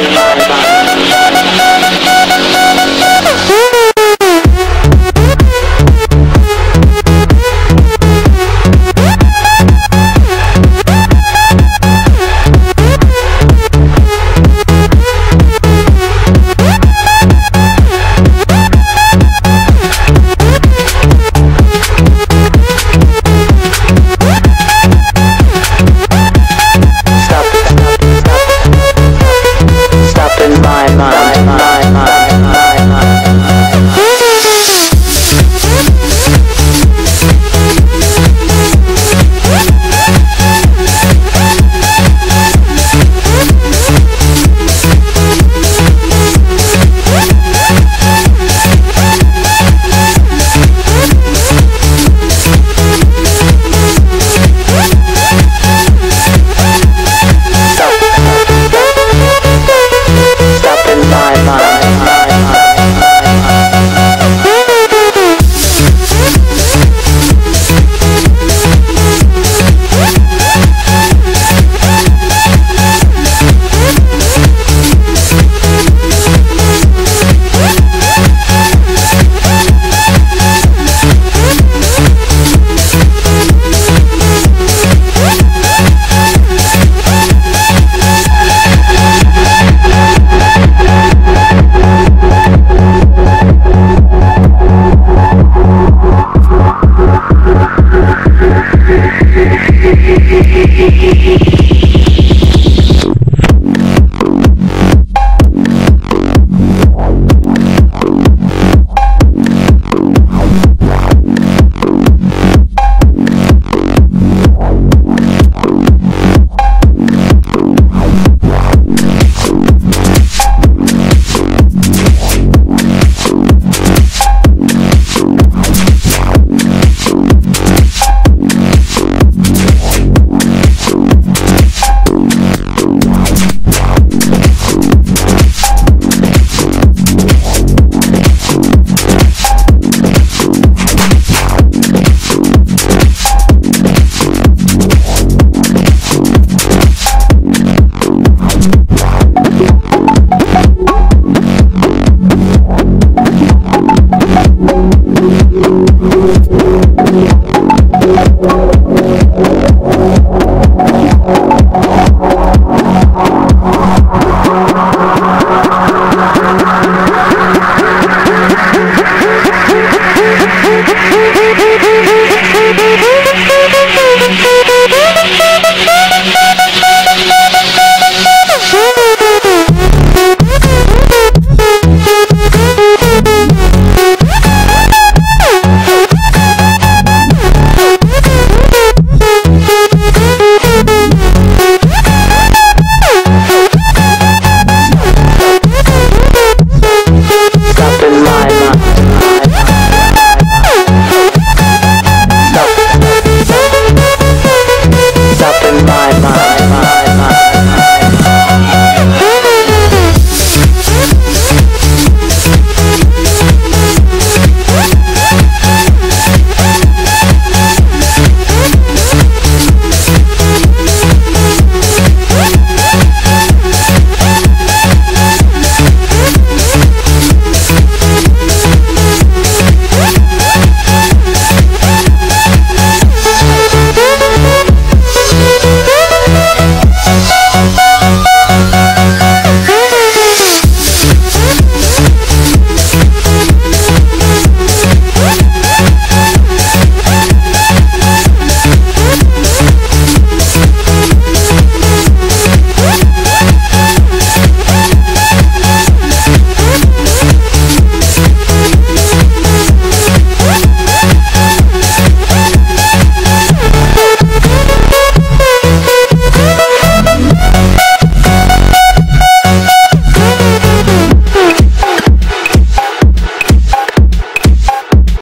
Everybody